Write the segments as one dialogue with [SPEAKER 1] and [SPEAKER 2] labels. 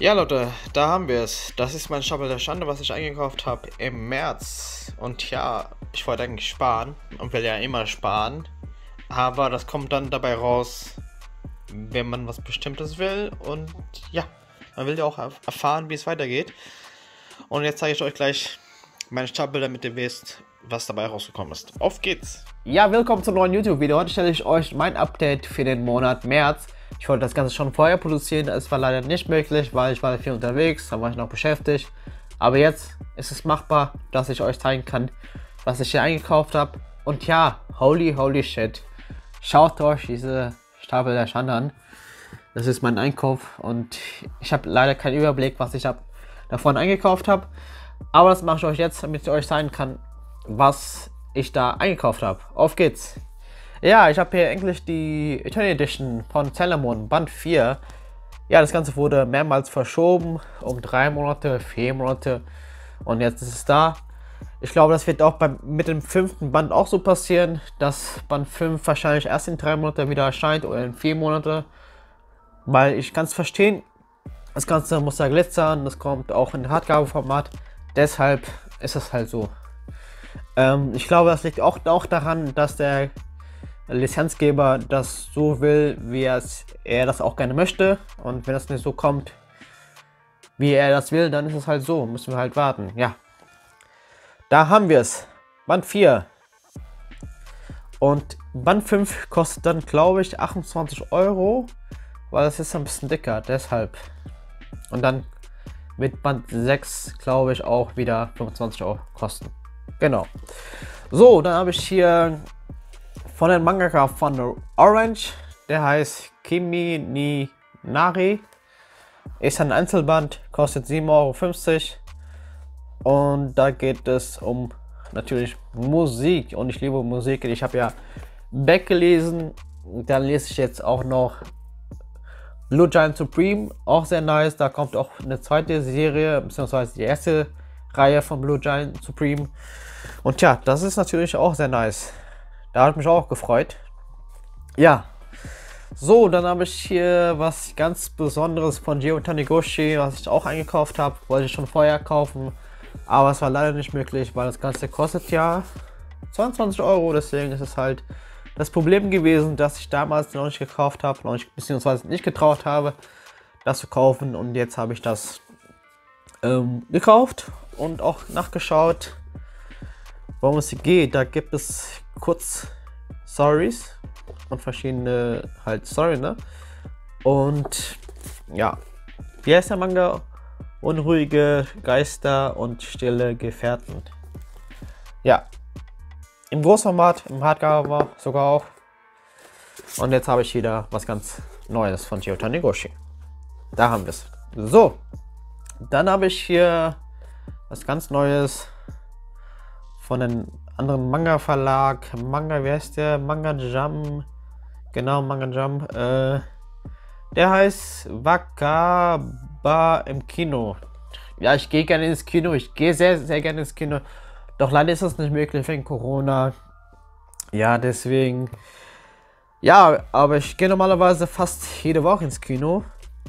[SPEAKER 1] Ja, Leute, da haben wir es. Das ist mein Stapel der Schande, was ich eingekauft habe im März. Und ja, ich wollte eigentlich sparen und will ja immer sparen. Aber das kommt dann dabei raus, wenn man was Bestimmtes will. Und ja, man will ja auch erfahren, wie es weitergeht. Und jetzt zeige ich euch gleich meine Stapel, damit ihr wisst, was dabei rausgekommen ist. Auf geht's!
[SPEAKER 2] Ja, willkommen zum neuen YouTube-Video. Heute stelle ich euch mein Update für den Monat März. Ich wollte das Ganze schon vorher produzieren, es war leider nicht möglich, weil ich war viel unterwegs, da war ich noch beschäftigt. Aber jetzt ist es machbar, dass ich euch zeigen kann, was ich hier eingekauft habe. Und ja, holy, holy shit. Schaut euch diese Stapel der Schande an. Das ist mein Einkauf und ich habe leider keinen Überblick, was ich hab, davon eingekauft habe. Aber das mache ich euch jetzt, damit ich euch zeigen kann, was ich da eingekauft habe. Auf geht's! Ja, ich habe hier endlich die Eternity Edition von Sailor Band 4. Ja, das Ganze wurde mehrmals verschoben, um drei Monate, vier Monate und jetzt ist es da. Ich glaube, das wird auch beim, mit dem fünften Band auch so passieren, dass Band 5 wahrscheinlich erst in drei Monaten wieder erscheint oder in vier Monate. Weil ich kann es verstehen, das Ganze muss da glitzern, das kommt auch in Hardcover-Format. Deshalb ist es halt so. Ähm, ich glaube, das liegt auch, auch daran, dass der Lizenzgeber das so will, wie er das auch gerne möchte. Und wenn das nicht so kommt, wie er das will, dann ist es halt so. Müssen wir halt warten. Ja. Da haben wir es. Band 4. Und Band 5 kostet dann, glaube ich, 28 Euro. Weil es ist ein bisschen dicker. Deshalb. Und dann mit Band 6, glaube ich, auch wieder 25 Euro kosten. Genau. So, dann habe ich hier von den Mangaka von Orange. Der heißt Kimi ni Nari. Ist ein Einzelband, kostet 7,50 Euro. Und da geht es um natürlich Musik. Und ich liebe Musik. Ich habe ja Back gelesen. Dann lese ich jetzt auch noch Blue Giant Supreme. Auch sehr nice. Da kommt auch eine zweite Serie, beziehungsweise die erste Reihe von Blue Giant Supreme. Und ja, das ist natürlich auch sehr nice. Da hat mich auch gefreut. Ja. So, dann habe ich hier was ganz Besonderes von Geo Taniguchi, was ich auch eingekauft habe. Wollte ich schon vorher kaufen, aber es war leider nicht möglich, weil das Ganze kostet ja 22 Euro. Deswegen ist es halt das Problem gewesen, dass ich damals noch nicht gekauft habe, noch nicht, beziehungsweise nicht getraut habe, das zu kaufen. Und jetzt habe ich das ähm, gekauft und auch nachgeschaut, worum es geht. Da gibt es kurz Stories und verschiedene halt Story, ne? Und ja, wie heißt der Manga? Unruhige Geister und stille Gefährten. Ja, im Großformat, im Hardcover sogar auch. Und jetzt habe ich wieder was ganz Neues von Toyota Negoshi. Da haben wir es. So, dann habe ich hier was ganz Neues von den anderen Manga-Verlag. Manga, wie heißt der? Manga Jam. Genau, Manga Jam. Äh, der heißt Wakaba im Kino. Ja, ich gehe gerne ins Kino. Ich gehe sehr, sehr gerne ins Kino. Doch leider ist das nicht möglich wegen Corona. Ja, deswegen. Ja, aber ich gehe normalerweise fast jede Woche ins Kino.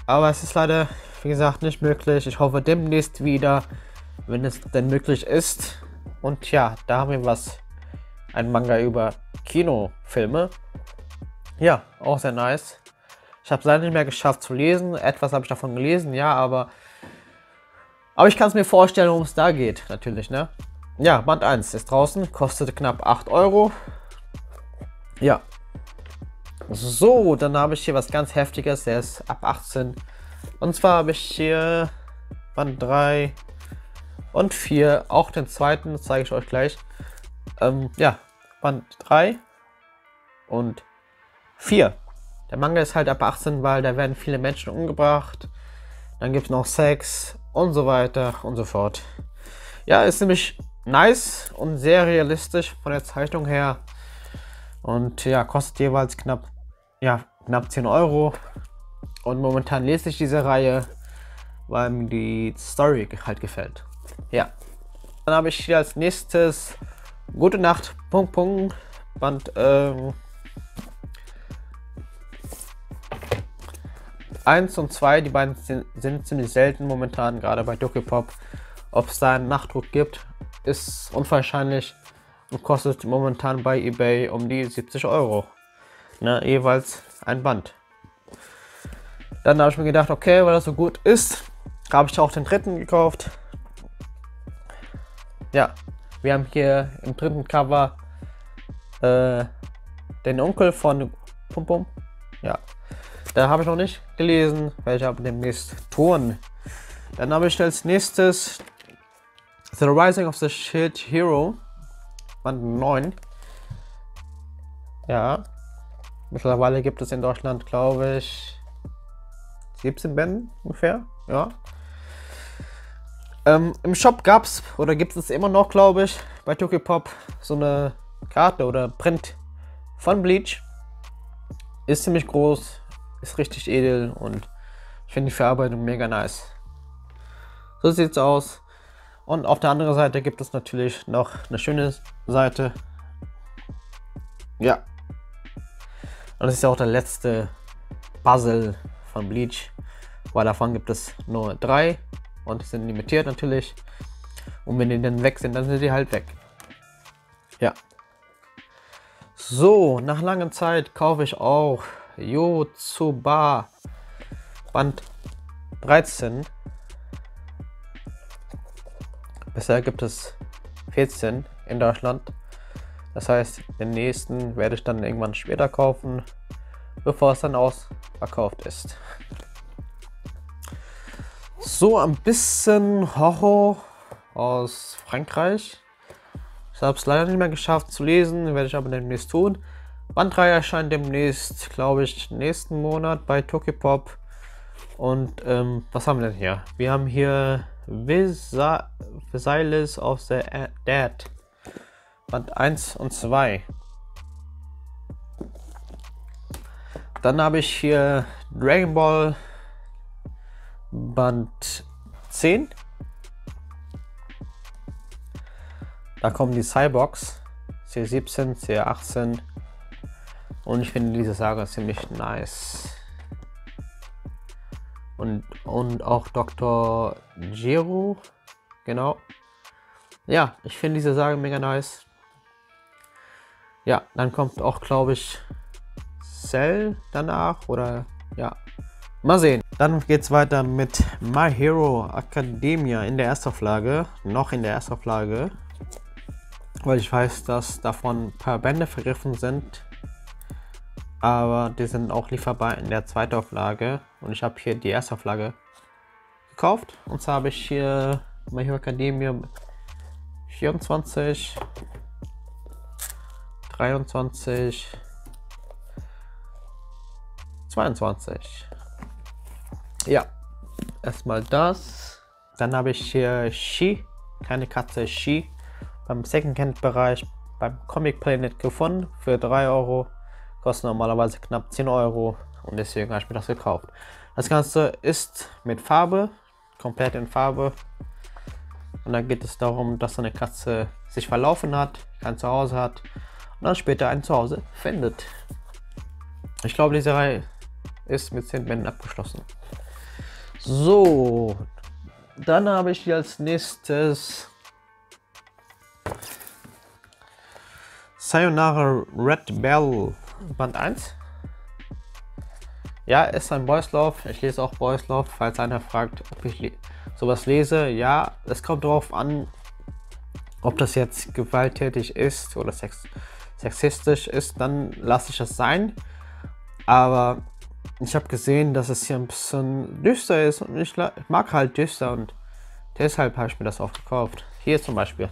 [SPEAKER 2] Aber es ist leider, wie gesagt, nicht möglich. Ich hoffe demnächst wieder, wenn es denn möglich ist. Und ja, da haben wir was. Ein Manga über Kinofilme. Ja, auch sehr nice. Ich habe es leider nicht mehr geschafft zu lesen. Etwas habe ich davon gelesen, ja, aber. Aber ich kann es mir vorstellen, worum es da geht, natürlich, ne? Ja, Band 1 ist draußen, kostet knapp 8 Euro. Ja. So, dann habe ich hier was ganz Heftiges, der ist ab 18. Und zwar habe ich hier Band 3, und 4. Auch den zweiten, das zeige ich euch gleich. Ähm, ja, Band 3 und 4. Der Manga ist halt ab 18, weil da werden viele Menschen umgebracht. Dann gibt es noch Sex und so weiter und so fort. Ja, ist nämlich nice und sehr realistisch von der Zeichnung her. Und ja, kostet jeweils knapp, ja, knapp 10 Euro. Und momentan lese ich diese Reihe, weil mir die Story halt gefällt. Ja. Dann habe ich hier als nächstes Gute Nacht, Punkt, Punkt, Band, ähm, 1 und 2, die beiden sind, sind ziemlich selten momentan, gerade bei Pop. Ob es da einen Nachdruck gibt, ist unwahrscheinlich und kostet momentan bei eBay um die 70 Euro. Ne, jeweils ein Band. Dann habe ich mir gedacht, okay, weil das so gut ist, habe ich auch den dritten gekauft. Ja, wir haben hier im dritten Cover äh, den Onkel von Pum Pum. Ja, da habe ich noch nicht gelesen, werde ich aber demnächst tun. Dann habe ich als nächstes The Rising of the Shield Hero, Band 9. Ja, mittlerweile gibt es in Deutschland, glaube ich, 17 Bänden ungefähr. Ja. Ähm, Im Shop gab es oder gibt es immer noch, glaube ich, bei Pop so eine Karte oder Print von Bleach. Ist ziemlich groß, ist richtig edel und ich finde die Verarbeitung mega nice. So sieht es aus. Und auf der anderen Seite gibt es natürlich noch eine schöne Seite. Ja. Und das ist ja auch der letzte Puzzle von Bleach, weil davon gibt es nur drei und sind limitiert natürlich. Und wenn die dann weg sind, dann sind die halt weg. Ja. So, nach langer Zeit kaufe ich auch Yotsuba Band 13. Bisher gibt es 14 in Deutschland. Das heißt, den nächsten werde ich dann irgendwann später kaufen, bevor es dann ausverkauft ist. So, ein bisschen Horror aus Frankreich. Ich habe es leider nicht mehr geschafft zu lesen, werde ich aber demnächst tun. Band 3 erscheint demnächst, glaube ich, nächsten Monat bei Tokipop. Und ähm, was haben wir denn hier? Wir haben hier Visa of the Dead. Band 1 und 2. Dann habe ich hier Dragon Ball Band 10. Da kommen die Cyborgs. C17, C18. Und ich finde diese Saga ziemlich nice. Und, und auch Dr. Giro. Genau. Ja, ich finde diese Saga mega nice. Ja, dann kommt auch, glaube ich, Cell danach. Oder ja, Mal sehen. Dann geht es weiter mit My Hero Academia in der Erstauflage. Noch in der Erstauflage. Weil ich weiß, dass davon ein paar Bände vergriffen sind. Aber die sind auch lieferbar in der zweiten Auflage. Und ich habe hier die Erstauflage gekauft. Und zwar habe ich hier My Hero Academia 24, 23, 22. Ja, erstmal das. Dann habe ich hier Ski, keine Katze Ski, beim Secondhand-Bereich beim Comic Planet gefunden für 3 Euro. Kostet normalerweise knapp 10 Euro und deswegen habe ich mir das gekauft. Das Ganze ist mit Farbe, komplett in Farbe. Und dann geht es darum, dass eine Katze sich verlaufen hat, kein Zuhause hat und dann später ein Zuhause findet. Ich glaube, diese Reihe ist mit 10 Bänden abgeschlossen. So, dann habe ich hier als nächstes Sayonara Red Bell Band 1. Ja, ist ein Boys Love. Ich lese auch Boys Love, falls einer fragt, ob ich le sowas lese. Ja, es kommt darauf an, ob das jetzt gewalttätig ist oder sex sexistisch ist, dann lasse ich es sein. Aber ich habe gesehen, dass es hier ein bisschen düster ist und ich, mag halt düster und deshalb habe ich mir das auch gekauft. Hier zum Beispiel.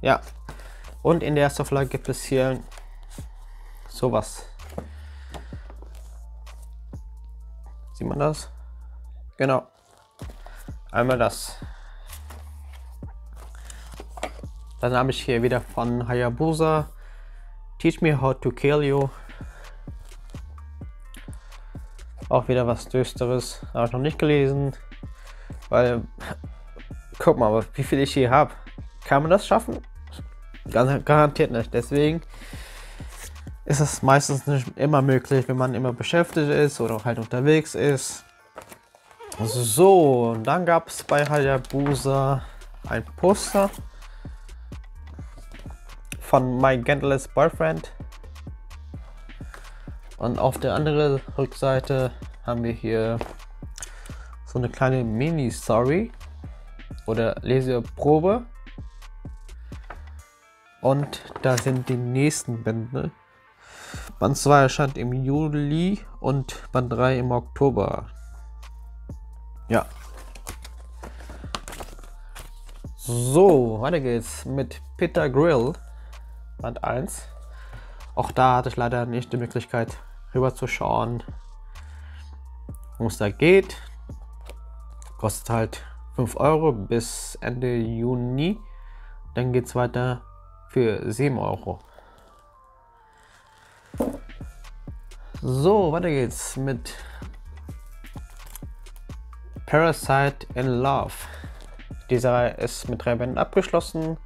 [SPEAKER 2] Ja. Und in der ersten Auflage gibt es hier sowas. Sieht man das? Genau. Einmal das. Dann habe ich hier wieder von Hayabusa Teach Me How to Kill You Auch wieder was Düsteres. Habe ich noch nicht gelesen. Weil, guck mal, wie viel ich hier habe. Kann man das schaffen? Ganz garantiert nicht. Deswegen ist es meistens nicht immer möglich, wenn man immer beschäftigt ist oder halt unterwegs ist. So, dann gab es bei Hayabusa ein Poster von My Gentlest Boyfriend. Und auf der anderen Rückseite haben wir hier so eine kleine Mini-Story oder Leseprobe. Und da sind die nächsten Bände. Band 2 erscheint im Juli und Band 3 im Oktober. Ja. So, weiter geht's mit Peter Grill. Band 1. Auch da hatte ich leider nicht die Möglichkeit rüber zu schauen, worum es da geht. Kostet halt 5 Euro bis Ende Juni. Dann geht es weiter für 7 Euro. So, weiter geht's mit Parasite in Love. Dieser ist mit drei Bänden abgeschlossen.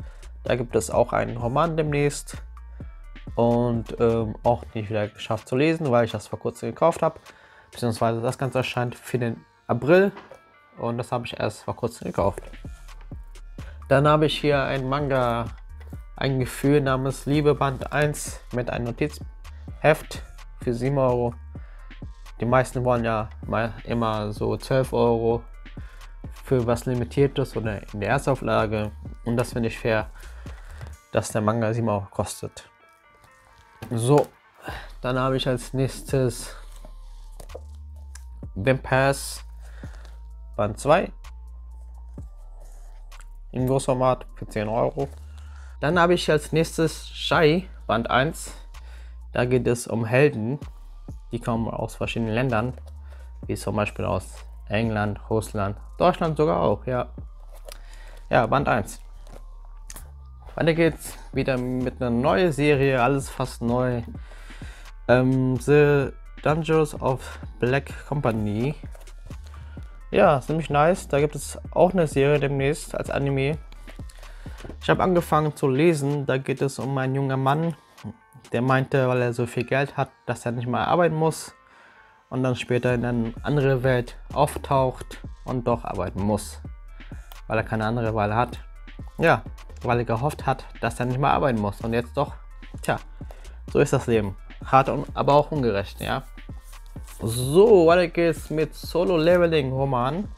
[SPEAKER 2] Da gibt es auch einen Roman demnächst. Und ähm, auch nicht wieder geschafft zu lesen, weil ich das vor kurzem gekauft habe. Beziehungsweise das Ganze erscheint für den April. Und das habe ich erst vor kurzem gekauft. Dann habe ich hier ein Manga, ein Gefühl namens Liebe Band 1 mit einem Notizheft für 7 Euro. Die meisten wollen ja immer so 12 Euro für was Limitiertes oder in der Erstauflage. Und das finde ich fair, dass der Manga 7 Euro kostet. So, dann habe ich als nächstes Vampires Band 2 im Großformat für 10 Euro. Dann habe ich als nächstes Shai Band 1. Da geht es um Helden, die kommen aus verschiedenen Ländern, wie zum Beispiel aus England, Russland, Deutschland sogar auch, ja. Ja, Band 1. Weiter geht's wieder mit einer neuen Serie, alles fast neu. Ähm, The Dungeons of Black Company. Ja, ist nämlich nice. Da gibt es auch eine Serie demnächst als Anime. Ich habe angefangen zu lesen. Da geht es um einen jungen Mann, der meinte, weil er so viel Geld hat, dass er nicht mehr arbeiten muss und dann später in eine andere Welt auftaucht und doch arbeiten muss, weil er keine andere Wahl hat. Ja, weil er gehofft hat, dass er nicht mehr arbeiten muss und jetzt doch. Tja, so ist das Leben. Hart, aber auch ungerecht, ja. So, weiter geht's mit Solo Leveling Roman.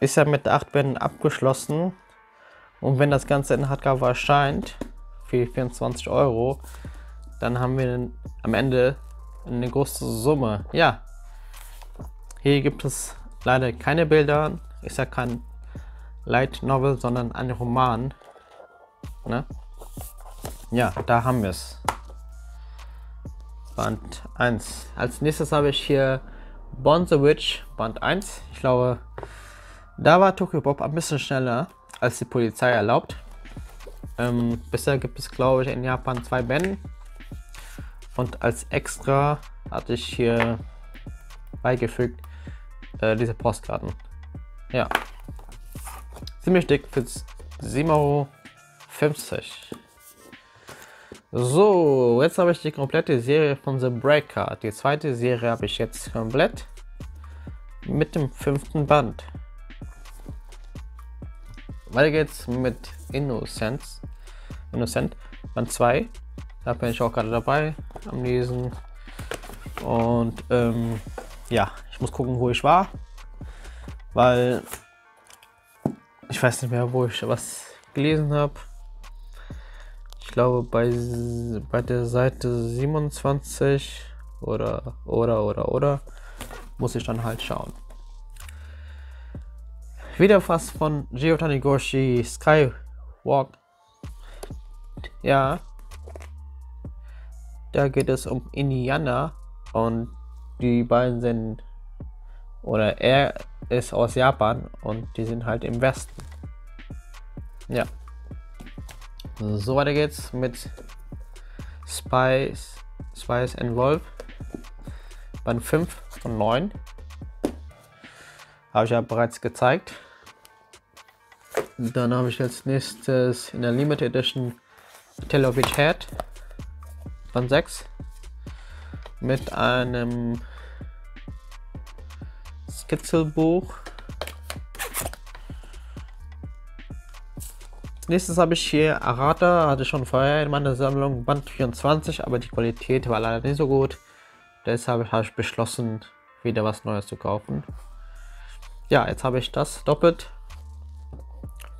[SPEAKER 2] Ist ja mit 8 Bänden abgeschlossen. Und wenn das Ganze in Hardcover erscheint, für 24 Euro, dann haben wir am Ende eine große Summe. Ja, hier gibt es leider keine Bilder. Ist ja kein Light Novel, sondern ein Roman. Ne? Ja, da haben wir es. Band 1. Als nächstes habe ich hier Bond the Witch, Band 1. Ich glaube, da war Tokyo Bob ein bisschen schneller, als die Polizei erlaubt. Ähm, bisher gibt es, glaube ich, in Japan zwei Bände. Und als extra hatte ich hier beigefügt äh, diese Postkarten. Ja. Ziemlich dick für 7,50 Euro. So, jetzt habe ich die komplette Serie von The Breaker. Die zweite Serie habe ich jetzt komplett mit dem fünften Band. Weiter geht's mit Innocence. Innocent. Band 2. Da bin ich auch gerade dabei am Lesen. Und ähm, ja, ich muss gucken, wo ich war. Weil weiß nicht mehr, wo ich was gelesen habe. Ich glaube bei, bei der Seite 27 oder oder oder oder muss ich dann halt schauen. Wieder was von Gio Taniguchi Skywalk ja. Da geht es um Indiana und die beiden sind oder er ist aus Japan und die sind halt im Westen. Ja. So weiter geht's mit Spice, Spice and Wolf. Band 5 von 9. Habe ich ja bereits gezeigt. Dann habe ich als nächstes in der Limited Edition Television Head. Band 6 mit einem Skizzelbuch. Nächstes habe ich hier Arata, hatte schon vorher in meiner Sammlung Band 24, aber die Qualität war leider nicht so gut. Deshalb habe ich beschlossen, wieder was Neues zu kaufen. Ja, jetzt habe ich das doppelt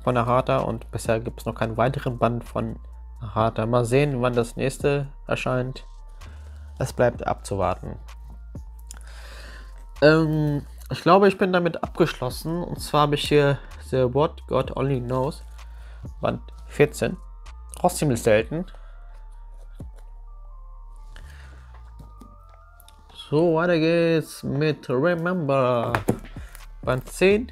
[SPEAKER 2] von Arata und bisher gibt es noch keinen weiteren Band von Arata. Mal sehen, wann das nächste erscheint. Es bleibt abzuwarten. Ähm, ich glaube, ich bin damit abgeschlossen. Und zwar habe ich hier The What God Only Knows, Band 14. Trotzdem ist selten. So, weiter geht's mit Remember. Band 10.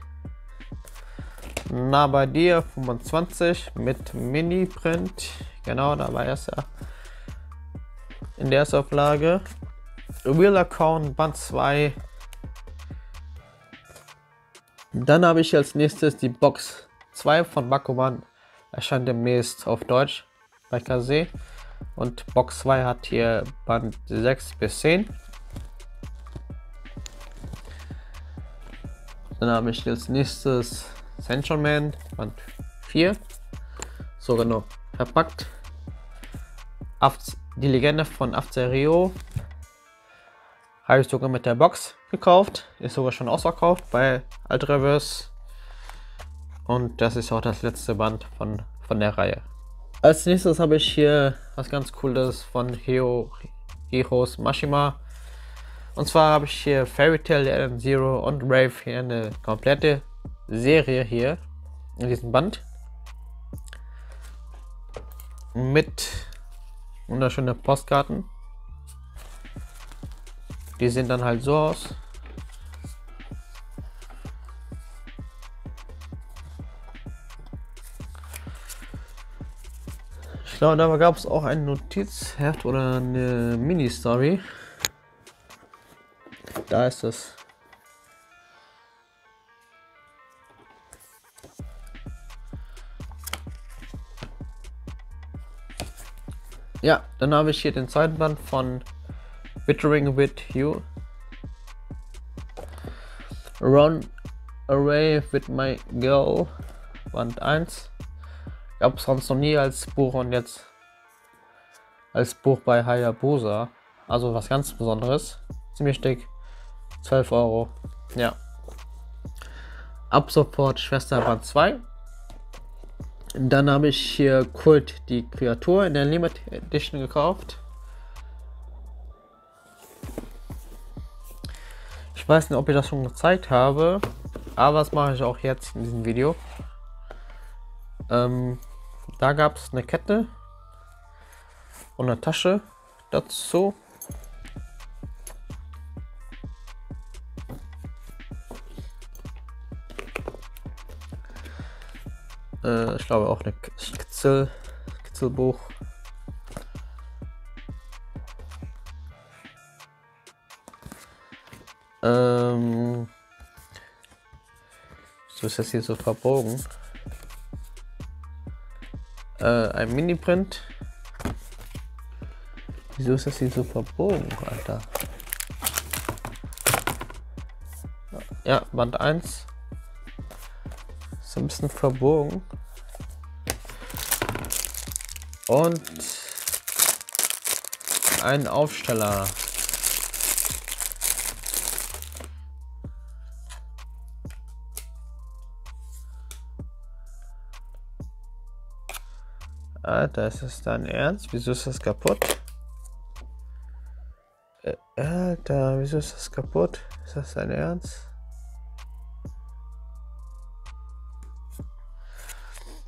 [SPEAKER 2] Na, bei dir 25 mit Mini-Print. Genau, da war es ja in der Erstauflage. Real Account Band 2. Dann habe ich als nächstes die Box 2 von Bakuman. Erscheint demnächst auf Deutsch bei Kase. Und Box 2 hat hier Band 6 bis 10. Dann habe ich als nächstes Central Man Band 4. So genau verpackt. Die Legende von Afzerio habe ich sogar mit der Box gekauft. Ist sogar schon ausverkauft bei Altreverse. Und das ist auch das letzte Band von, von der Reihe. Als nächstes habe ich hier was ganz cooles von Hio, Heroes Mashima. Und zwar habe ich hier Fairy Tail, Alan Zero und Rave hier eine komplette Serie hier in diesem Band. Mit wunderschönen Postkarten. Die sehen dann halt so aus. Ich glaube, da gab es auch ein Notizheft oder eine Mini-Story. Da ist es. Ja, dann habe ich hier den zweiten Band von Bittering with You. Run Away with My Girl. Band 1. Gab es sonst noch nie als Buch und jetzt als Buch bei Hayabusa. Also was ganz Besonderes. Ziemlich dick. 12 Euro. Ja. Ab sofort Schwester Band 2. Dann habe ich hier Kult die Kreatur in der Limited Edition gekauft. Ich weiß nicht, ob ich das schon gezeigt habe, aber das mache ich auch jetzt in diesem Video. Ähm, da gab es eine Kette und eine Tasche dazu. Äh, ich glaube auch eine Skizzel, Skizzelbuch. Ähm, so ist das hier so verbogen. Äh, ein Mini-Print. Wieso ist das hier so verbogen, Alter? Ja, Band 1 ein bisschen verbogen. Und ein Aufsteller. Alter, ist es dein Ernst? Wieso ist das kaputt? Äh, Alter, wieso ist das kaputt? Ist das dein Ernst?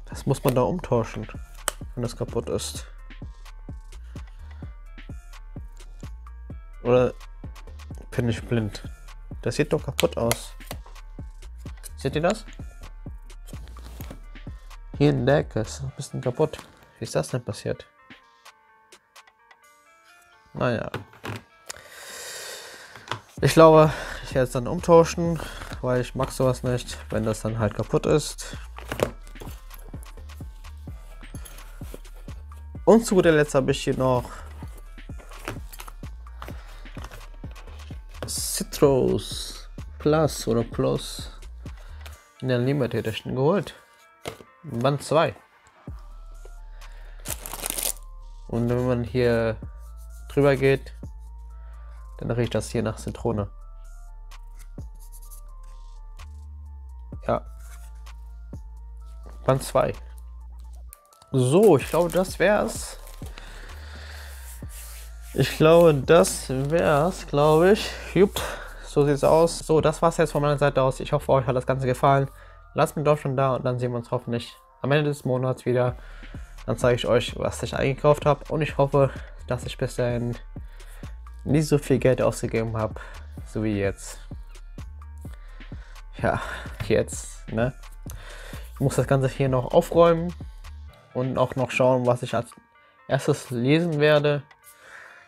[SPEAKER 2] Das muss man da umtauschen, wenn das kaputt ist. Oder bin ich blind? Das sieht doch kaputt aus. Seht ihr das? Hier in der Ecke ist ein bisschen kaputt. Wie ist das denn passiert? Naja. Ich glaube, ich werde es dann umtauschen, weil ich mag sowas nicht, wenn das dann halt kaputt ist. Und zu guter Letzt habe ich hier noch Citrus Plus oder Plus in der Limited Edition geholt. Band 2. Und wenn man hier drüber geht, dann riecht das hier nach Zitrone. Ja. Band 2. So, ich glaube, das wär's. Ich glaube, das wär's, glaube ich. Jupp, so sieht's aus. So, das war's jetzt von meiner Seite aus. Ich hoffe, euch hat das Ganze gefallen. Lasst mir doch schon da und dann sehen wir uns hoffentlich am Ende des Monats wieder. Dann zeige ich euch, was ich eingekauft habe. Und ich hoffe, dass ich bis dahin nicht so viel Geld ausgegeben habe, so wie jetzt. Ja, jetzt, ne? Ich muss das Ganze hier noch aufräumen und auch noch schauen, was ich als erstes lesen werde.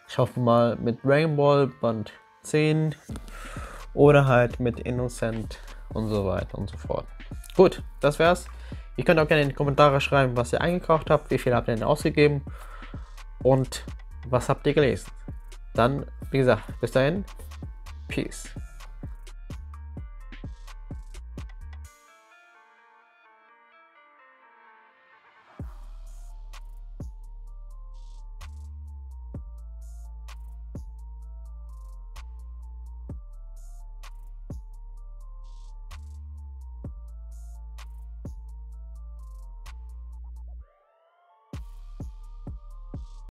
[SPEAKER 2] Ich hoffe mal mit Rainbow Band 10 oder halt mit Innocent und so weiter und so fort. Gut, das wär's. Ihr könnt auch gerne in die Kommentare schreiben, was ihr eingekauft habt, wie viel habt ihr denn ausgegeben und was habt ihr gelesen. Dann, wie gesagt, bis dahin, Peace.